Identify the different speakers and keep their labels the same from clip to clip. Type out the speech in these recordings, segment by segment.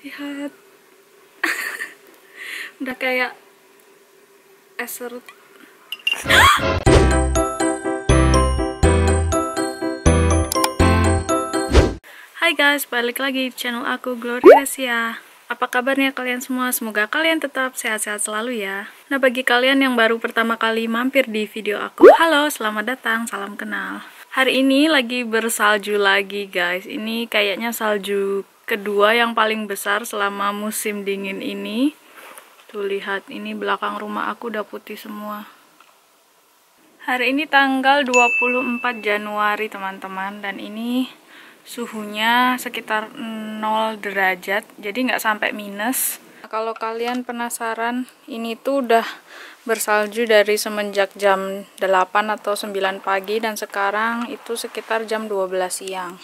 Speaker 1: lihat udah kayak es serut Hai guys, balik lagi di channel aku Gloria. Apa kabarnya kalian semua? Semoga kalian tetap sehat-sehat selalu ya. Nah, bagi kalian yang baru pertama kali mampir di video aku, halo, selamat datang, salam kenal. Hari ini lagi bersalju lagi guys. Ini kayaknya salju kedua yang paling besar selama musim dingin ini. Tuh lihat, ini belakang rumah aku udah putih semua. Hari ini tanggal 24 Januari teman-teman dan ini suhunya sekitar 0 derajat jadi nggak sampai minus kalau kalian penasaran ini tuh udah bersalju dari semenjak jam 8 atau 9 pagi dan sekarang itu sekitar jam 12 siang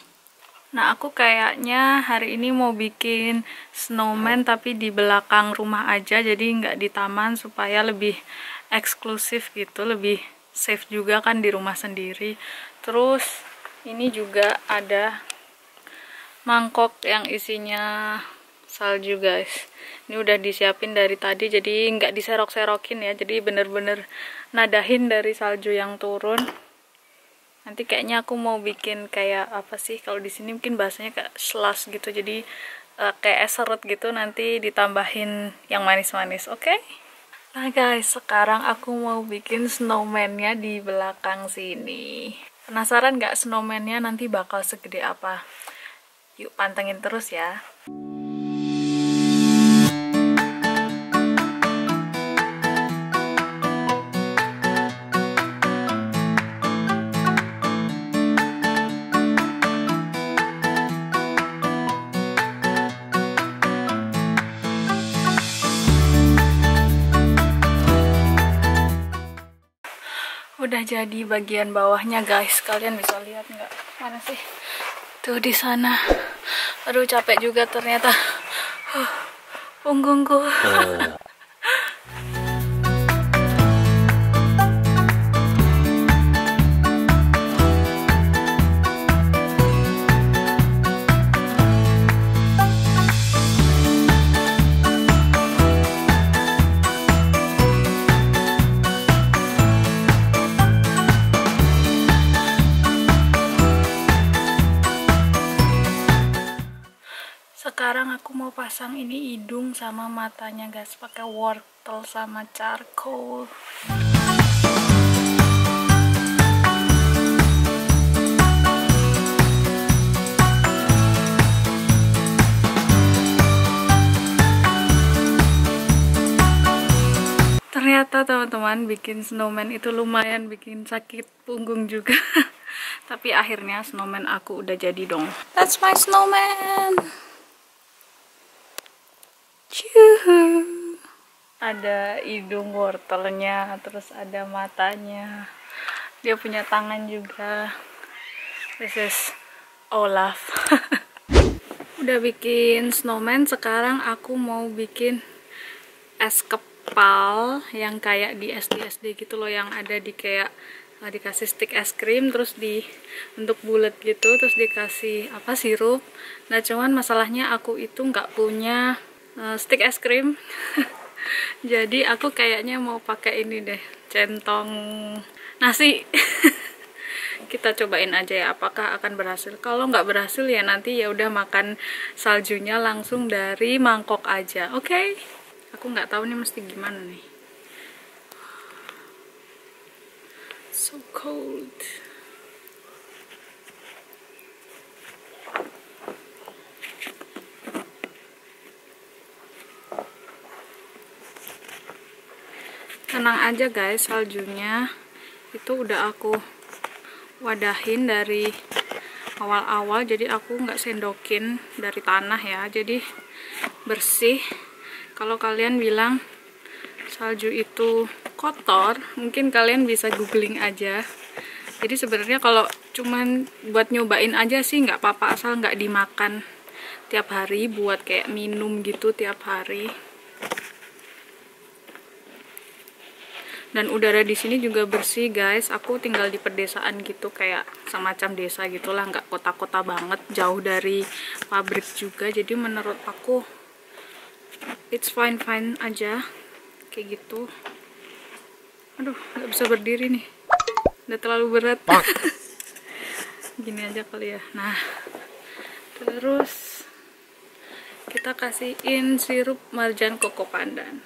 Speaker 1: nah aku kayaknya hari ini mau bikin snowman tapi di belakang rumah aja jadi nggak di taman supaya lebih eksklusif gitu lebih safe juga kan di rumah sendiri. Terus ini juga ada mangkok yang isinya salju guys. Ini udah disiapin dari tadi jadi nggak diserok-serokin ya jadi bener-bener nadahin dari salju yang turun nanti kayaknya aku mau bikin kayak apa sih kalau di sini mungkin bahasanya kayak slush gitu jadi uh, kayak es serut gitu nanti ditambahin yang manis-manis oke okay? nah guys sekarang aku mau bikin snowman-nya di belakang sini Penasaran gak snowman-nya nanti bakal segede apa? Yuk pantengin terus ya. Udah jadi bagian bawahnya guys. Kalian bisa lihat nggak? Mana sih? Tuh di sana. Aduh capek juga ternyata. Uh, punggungku ini hidung sama matanya guys pakai wortel sama charcoal. Ternyata teman-teman bikin snowman itu lumayan bikin sakit punggung juga. Tapi akhirnya snowman aku udah jadi dong. That's my snowman Cuhu. Ada hidung wortelnya, terus ada matanya. Dia punya tangan juga. This is Olaf. Udah bikin snowman, sekarang aku mau bikin es kepal yang kayak di SD-SD gitu loh, yang ada di kayak uh, dikasih stick es krim terus di untuk bulat gitu terus dikasih apa sirup nah cuman masalahnya aku itu nggak punya uh, stick es krim. Jadi aku kayaknya mau pakai ini deh centong nasi. Kita cobain aja ya apakah akan berhasil. Kalau nggak berhasil ya nanti ya udah makan saljunya langsung dari mangkok aja oke? Okay? aku nggak tahu nih mesti gimana nih. So cold tenang aja guys saljunya. Itu udah aku wadahin dari awal-awal jadi aku nggak sendokin dari tanah ya. Jadi bersih. Kalau kalian bilang salju itu kotor mungkin kalian bisa googling aja. Jadi sebenarnya kalau cuman buat nyobain aja sih nggak apa-apa asal nggak dimakan tiap hari buat kayak minum gitu tiap hari dan udara di sini juga bersih guys. Aku tinggal di pedesaan gitu kayak semacam desa gitulah. Nggak kota-kota banget jauh dari pabrik juga. Jadi menurut aku it's fine fine aja. Kayak gitu. Aduh nggak bisa berdiri nih. Udah terlalu berat. Gini aja kali ya. Nah terus kita kasihin sirup marjan koko pandan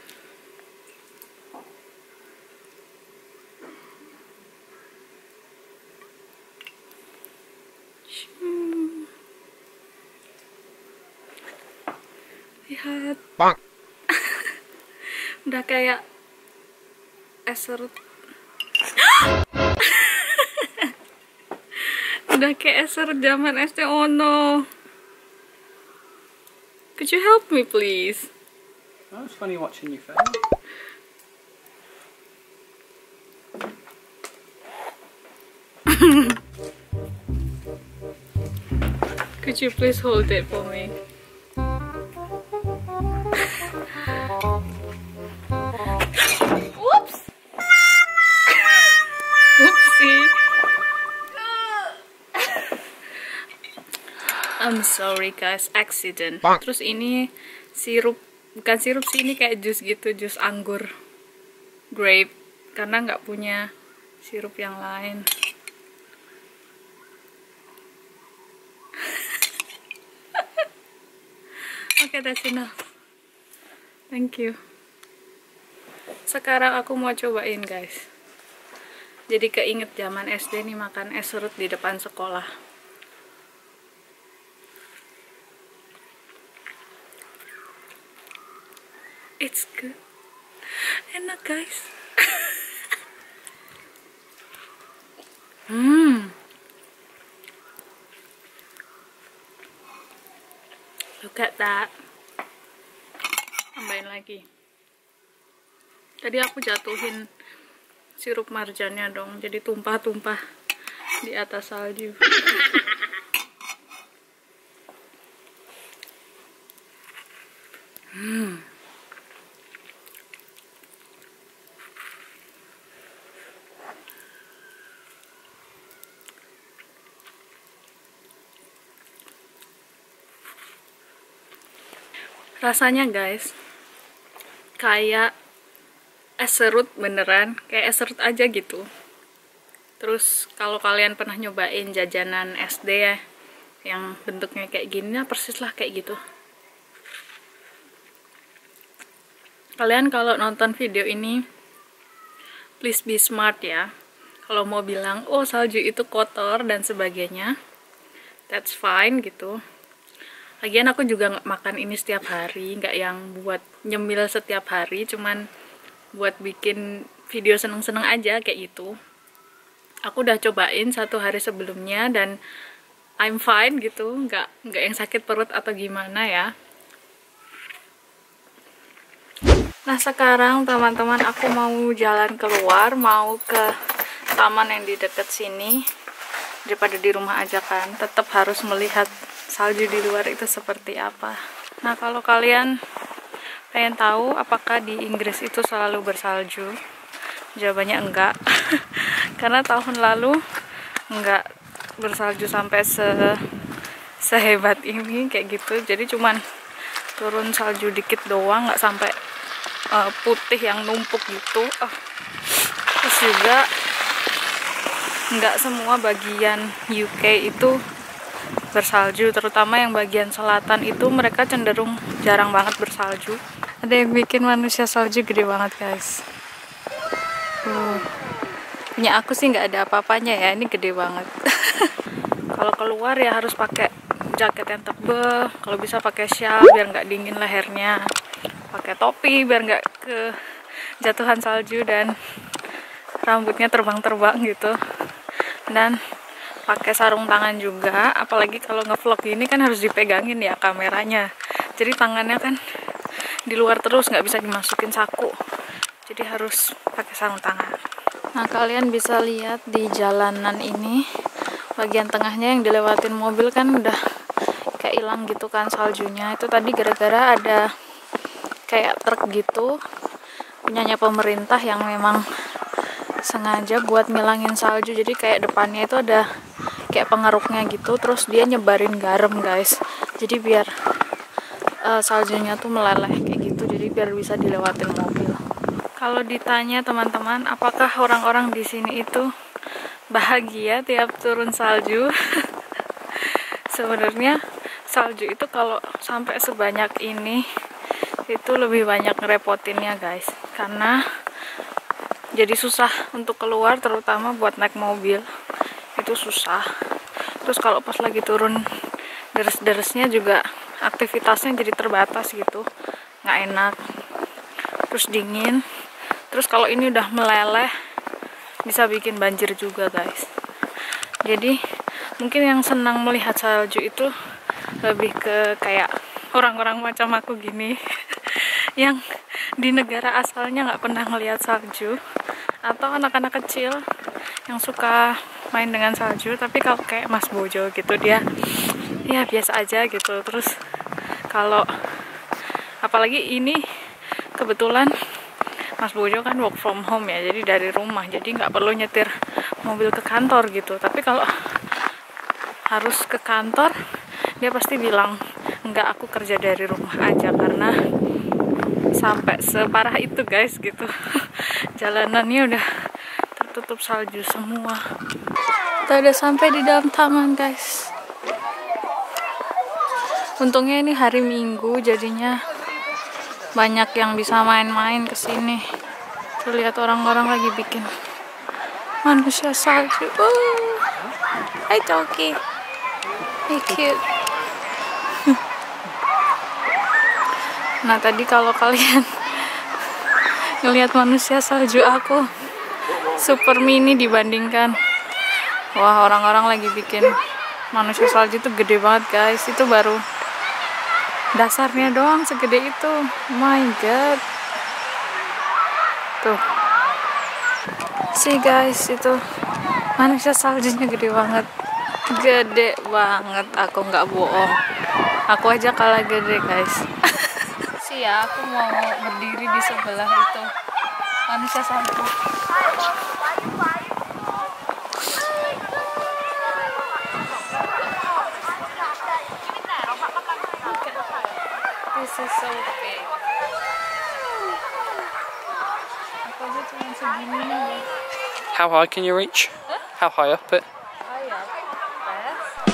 Speaker 1: lihat udah kayak es serut udah kayak es serut zaman SD oh no could you help me please?
Speaker 2: Oh, it's funny watching you fail.
Speaker 1: could you please hold it for me I'm sorry guys, accident. Terus ini sirup, bukan sirup sih ini kayak jus gitu, jus anggur, grape, karena nggak punya sirup yang lain. Oke, okay, that's enough. Thank you. Sekarang aku mau cobain guys. Jadi keinget zaman SD nih makan es serut di depan sekolah. It's good. Enak guys. hmm. Look at that. Tambahin lagi. Tadi aku jatuhin sirup marjannya dong, jadi tumpah-tumpah di atas salju. hmm. Rasanya guys kayak es serut beneran kayak es serut aja gitu. Terus kalau kalian pernah nyobain jajanan SD ya yang bentuknya kayak gini nah persis lah kayak gitu. Kalian kalau nonton video ini please be smart ya. Kalau mau bilang oh salju itu kotor dan sebagainya that's fine gitu lagian aku juga makan ini setiap hari nggak yang buat nyemil setiap hari cuman buat bikin video seneng-seneng aja kayak gitu. Aku udah cobain satu hari sebelumnya dan I'm fine gitu nggak nggak yang sakit perut atau gimana ya. Nah sekarang teman-teman aku mau jalan keluar mau ke taman yang di deket sini. Daripada di rumah aja kan tetap harus melihat salju di luar itu seperti apa? Nah kalau kalian pengen tahu apakah di Inggris itu selalu bersalju jawabannya enggak. Karena tahun lalu enggak bersalju sampai se sehebat ini kayak gitu. Jadi cuman turun salju dikit doang nggak sampai uh, putih yang numpuk gitu. Oh. terus juga nggak semua bagian UK itu bersalju terutama yang bagian selatan itu mereka cenderung jarang banget bersalju. Ada yang bikin manusia salju gede banget guys. Uh. punya aku sih nggak ada apa-apanya ya ini gede banget. Kalau keluar ya harus pakai jaket yang tebel kalau bisa pakai shawl biar nggak dingin lehernya pakai topi biar nggak ke jatuhan salju dan rambutnya terbang-terbang gitu. Dan pakai sarung tangan juga apalagi kalau ngevlog ini kan harus dipegangin ya kameranya. Jadi tangannya kan di luar terus nggak bisa dimasukin saku. Jadi harus pakai sarung tangan. Nah kalian bisa lihat di jalanan ini bagian tengahnya yang dilewatin mobil kan udah kayak hilang gitu kan saljunya. Itu tadi gara-gara ada kayak truk gitu punyanya pemerintah yang memang sengaja buat ngilangin salju. Jadi kayak depannya itu ada kayak pengeruknya gitu terus dia nyebarin garam guys. Jadi biar uh, saljunya tuh meleleh kayak gitu jadi biar bisa dilewatin mobil. Kalau ditanya teman-teman apakah orang-orang di sini itu bahagia tiap turun salju? Sebenarnya salju itu kalau sampai sebanyak ini itu lebih banyak ngerepotinnya guys. Karena jadi susah untuk keluar terutama buat naik mobil itu susah. Terus kalau pas lagi turun deres-deresnya juga aktivitasnya jadi terbatas gitu. Nggak enak. Terus dingin. Terus kalau ini udah meleleh bisa bikin banjir juga guys. Jadi mungkin yang senang melihat salju itu lebih ke kayak orang-orang macam aku gini yang di negara asalnya nggak pernah melihat salju atau anak-anak kecil yang suka main dengan salju tapi kalau kayak Mas Bojo gitu dia ya biasa aja gitu. Terus kalau apalagi ini kebetulan Mas Bojo kan work from home ya jadi dari rumah jadi nggak perlu nyetir mobil ke kantor gitu. Tapi kalau harus ke kantor dia pasti bilang enggak aku kerja dari rumah aja karena sampai separah itu guys gitu. Jalanannya udah tertutup salju semua kita udah sampai di dalam taman guys untungnya ini hari minggu jadinya banyak yang bisa main-main ke sini. Terlihat orang-orang lagi bikin manusia salju. Oh. Hai Toki. Hey cute. nah tadi kalau kalian ngelihat manusia salju aku super mini dibandingkan wah orang-orang lagi bikin manusia salju itu gede banget guys. Itu baru dasarnya doang segede itu. My god. Tuh. Sih guys itu manusia saljunya gede banget. Gede banget. Aku nggak bohong. Aku aja kalah gede guys. Sih ya aku mau berdiri di sebelah itu. Manusia salju is so big. Aku aja cuma segini nih.
Speaker 2: How high can you reach? How high up it?
Speaker 1: Ya,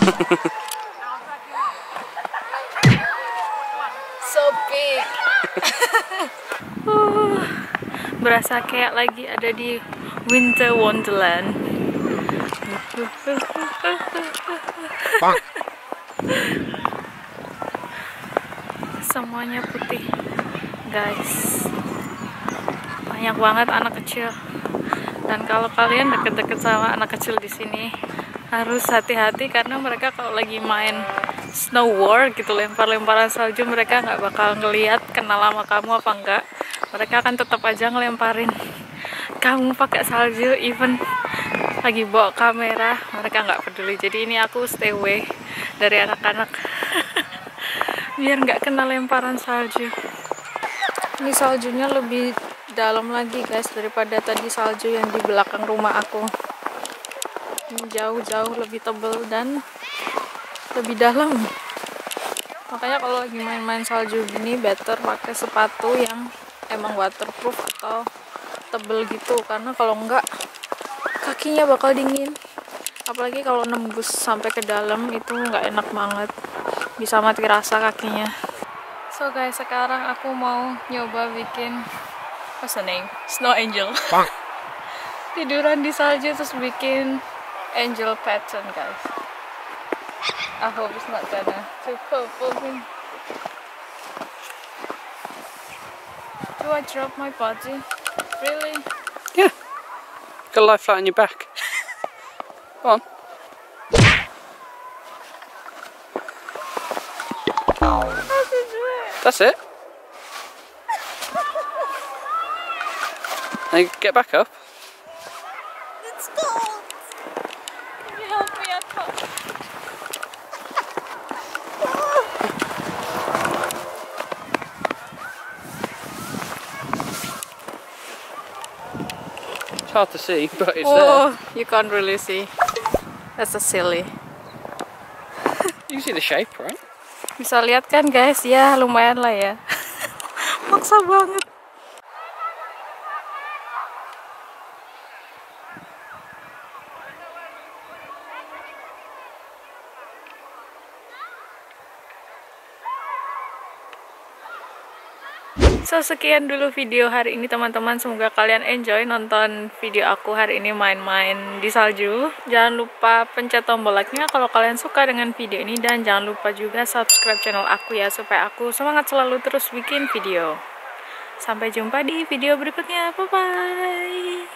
Speaker 1: so big. Uh, berasa kayak lagi ada di Winter Wonderland. Semuanya putih, guys. Banyak banget anak kecil. Dan kalau kalian deket-deket sama anak kecil di sini, harus hati-hati karena mereka kalau lagi main snow war gitu lempar-lemparan salju mereka nggak bakal ngeliat kenal sama kamu apa enggak mereka akan tetap aja ngelemparin kamu pakai salju even lagi bawa kamera mereka nggak peduli jadi ini aku stay away dari anak-anak biar nggak kena lemparan salju. Ini saljunya lebih dalam lagi guys daripada tadi salju yang di belakang rumah aku. Ini jauh-jauh lebih tebal dan lebih dalam. Makanya kalau lagi main-main salju gini better pakai sepatu yang emang waterproof atau tebel gitu. Karena kalau enggak kakinya bakal dingin. Apalagi kalau nembus sampai ke dalam itu nggak enak banget bisa mati rasa kakinya. So guys sekarang aku mau nyoba bikin what's the name? Snow angel. Tiduran di salju terus bikin angel pattern guys. I hope it's not gonna too purple do I drop my body? Really?
Speaker 2: Yeah. Got to lie flat on your back. Go on. That's it. Now get back up.
Speaker 1: it's cold can you help me up
Speaker 2: It's hard to see, but it's there.
Speaker 1: oh you can't really see that's a silly.
Speaker 2: You can see the shape, right?
Speaker 1: Bisa lihat kan guys? Ya lumayan lah ya. Maksa banget So sekian dulu video hari ini teman-teman. Semoga kalian enjoy nonton video aku hari ini main-main di salju. Jangan lupa pencet tombol like-nya kalau kalian suka dengan video ini. Dan jangan lupa juga subscribe channel aku ya Supaya aku semangat selalu terus bikin video. Sampai jumpa di video berikutnya. Bye-bye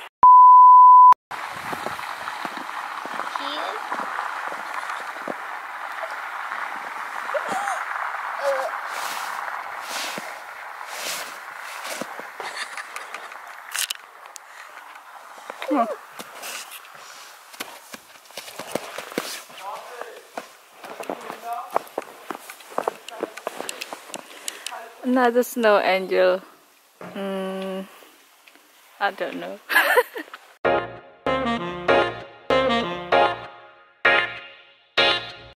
Speaker 1: Another snow angel. Hmm, I don't know.